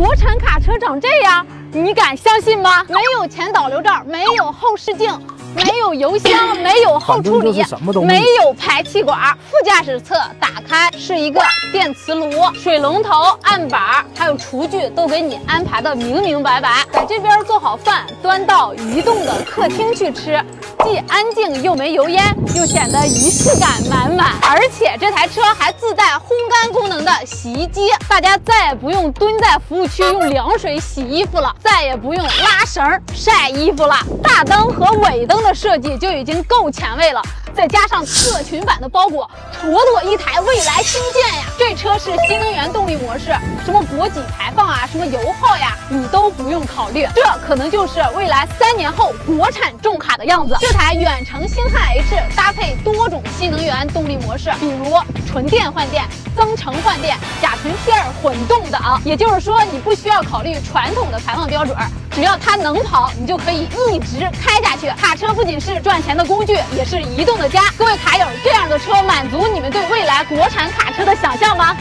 国产卡车长这样，你敢相信吗？没有前导流罩，没有后视镜。没有油箱，没有后处理，没有排气管。副驾驶侧打开是一个电磁炉，水龙头、案板还有厨具都给你安排的明明白白。在这边做好饭，端到移动的客厅去吃，既安静又没油烟，又显得仪式感满满。而且这台车还自带烘干功能的洗衣机，大家再也不用蹲在服务区用凉水洗衣服了，再也不用拉绳晒衣服了。大灯和尾灯。的设计就已经够前卫了，再加上侧裙版的包裹，妥妥一台未来星舰呀！这车是新能源动力模式，什么国几排放啊，什么油耗呀，你都不用考虑，这可能就是未来三年后国产重卡的样子。这台远程星汉 H 搭配多种新能源动力模式，比如纯电换电、增程换电、甲醇 T2 混动等，也就是说你不需要考虑传统的排放标准。只要它能跑，你就可以一直开下去。卡车不仅是赚钱的工具，也是移动的家。各位卡友，这样车满足你们对未来国产卡车的想象吗？